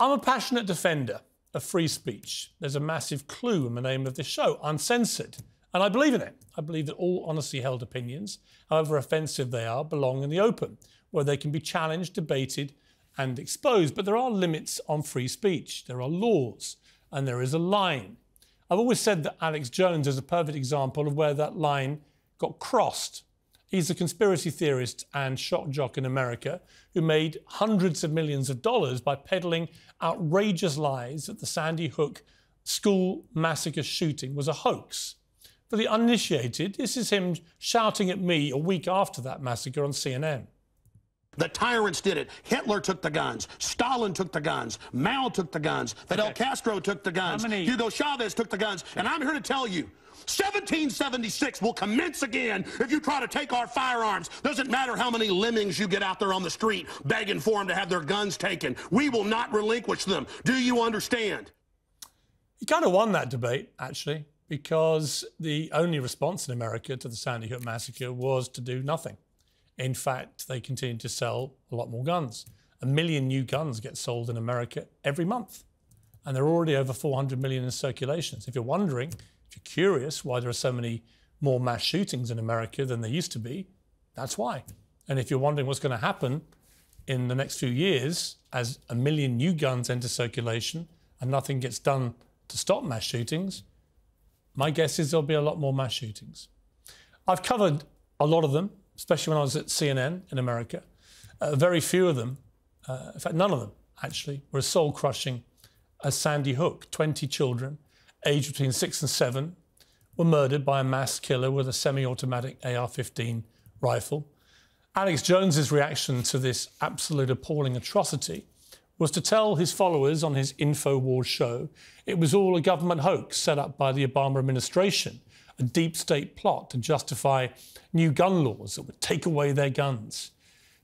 I'm a passionate defender of free speech. There's a massive clue in the name of this show, uncensored. And I believe in it. I believe that all honestly held opinions, however offensive they are, belong in the open, where they can be challenged, debated, and exposed. But there are limits on free speech. There are laws, and there is a line. I've always said that Alex Jones is a perfect example of where that line got crossed. He's a conspiracy theorist and shock jock in America who made hundreds of millions of dollars by peddling outrageous lies that the Sandy Hook school massacre shooting was a hoax. For the uninitiated, this is him shouting at me a week after that massacre on CNN. The tyrants did it. Hitler took the guns. Stalin took the guns. Mao took the guns. Fidel okay. Castro took the guns. Hugo Chavez took the guns. And I'm here to tell you, 1776 will commence again if you try to take our firearms. Doesn't matter how many lemmings you get out there on the street begging for them to have their guns taken. We will not relinquish them. Do you understand? He kind of won that debate, actually, because the only response in America to the Sandy Hook massacre was to do nothing. In fact, they continue to sell a lot more guns. A million new guns get sold in America every month. And there are already over 400 million in circulation. If you're wondering, if you're curious why there are so many more mass shootings in America than there used to be, that's why. And if you're wondering what's going to happen in the next few years as a million new guns enter circulation and nothing gets done to stop mass shootings, my guess is there'll be a lot more mass shootings. I've covered a lot of them especially when I was at CNN in America. Uh, very few of them, uh, in fact, none of them actually, were soul crushing as Sandy Hook. 20 children, aged between six and seven, were murdered by a mass killer with a semi automatic AR 15 rifle. Alex Jones's reaction to this absolute appalling atrocity was to tell his followers on his InfoWars show it was all a government hoax set up by the Obama administration a deep state plot to justify new gun laws that would take away their guns.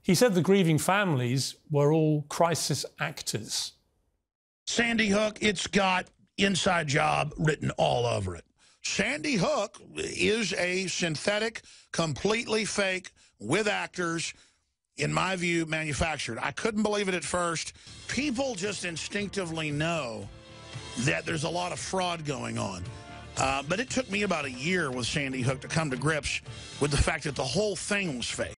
He said the grieving families were all crisis actors. Sandy Hook, it's got inside job written all over it. Sandy Hook is a synthetic, completely fake, with actors, in my view, manufactured. I couldn't believe it at first. People just instinctively know that there's a lot of fraud going on. Uh, but it took me about a year with Sandy Hook to come to grips with the fact that the whole thing was fake.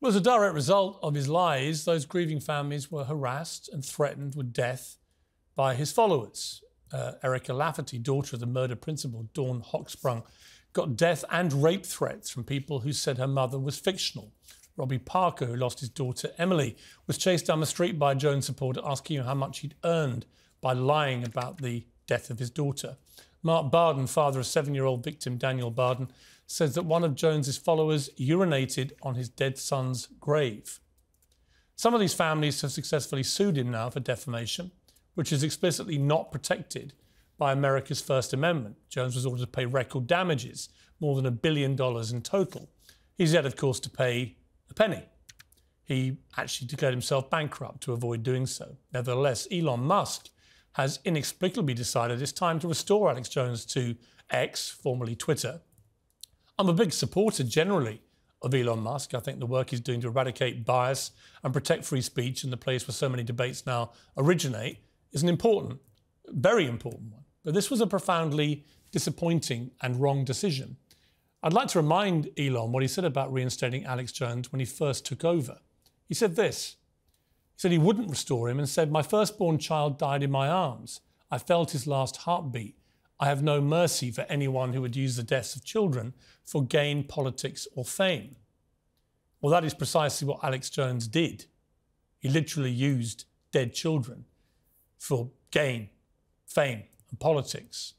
Well, as a direct result of his lies, those grieving families were harassed and threatened with death by his followers. Uh, Erica Lafferty, daughter of the murder principal, Dawn Hochsprung, got death and rape threats from people who said her mother was fictional. Robbie Parker, who lost his daughter Emily, was chased down the street by a Jones supporter asking him how much he'd earned by lying about the death of his daughter. Mark Barden, father of seven year old victim Daniel Barden, says that one of Jones's followers urinated on his dead son's grave. Some of these families have successfully sued him now for defamation, which is explicitly not protected by America's First Amendment. Jones was ordered to pay record damages, more than a billion dollars in total. He's yet, of course, to pay a penny. He actually declared himself bankrupt to avoid doing so. Nevertheless, Elon Musk has inexplicably decided it's time to restore Alex Jones to X, formerly Twitter. I'm a big supporter generally of Elon Musk. I think the work he's doing to eradicate bias and protect free speech in the place where so many debates now originate is an important, very important one. But this was a profoundly disappointing and wrong decision. I'd like to remind Elon what he said about reinstating Alex Jones when he first took over. He said this he said he wouldn't restore him and said, My firstborn child died in my arms. I felt his last heartbeat. I have no mercy for anyone who would use the deaths of children for gain, politics, or fame. Well, that is precisely what Alex Jones did. He literally used dead children for gain, fame, and politics.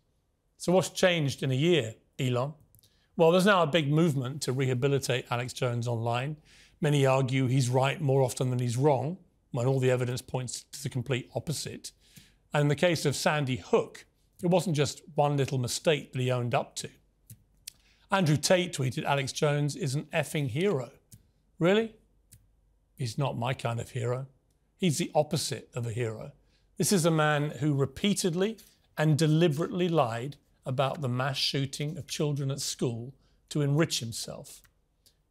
So, what's changed in a year, Elon? Well, there's now a big movement to rehabilitate Alex Jones online. Many argue he's right more often than he's wrong when all the evidence points to the complete opposite. And in the case of Sandy Hook, it wasn't just one little mistake that he owned up to. Andrew Tate tweeted Alex Jones is an effing hero. Really? He's not my kind of hero. He's the opposite of a hero. This is a man who repeatedly and deliberately lied about the mass shooting of children at school to enrich himself.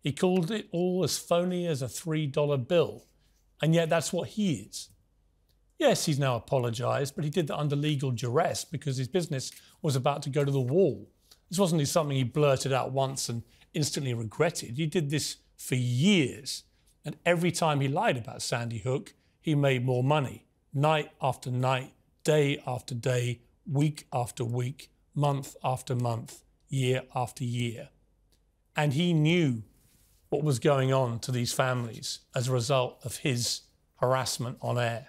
He called it all as phony as a $3 bill and yet that's what he is. Yes, he's now apologised, but he did that under legal duress because his business was about to go to the wall. This wasn't something he blurted out once and instantly regretted. He did this for years. And every time he lied about Sandy Hook, he made more money, night after night, day after day, week after week, month after month, year after year. And he knew what was going on to these families as a result of his harassment on air.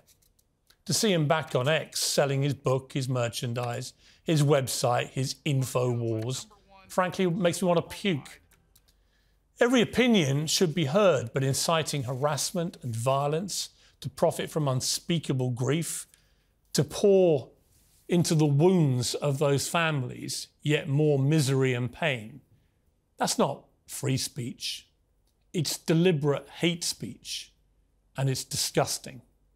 To see him back on X selling his book, his merchandise, his website, his info wars, frankly, makes me want to puke. Every opinion should be heard, but inciting harassment and violence to profit from unspeakable grief, to pour into the wounds of those families yet more misery and pain. That's not free speech. It's deliberate hate speech, and it's disgusting.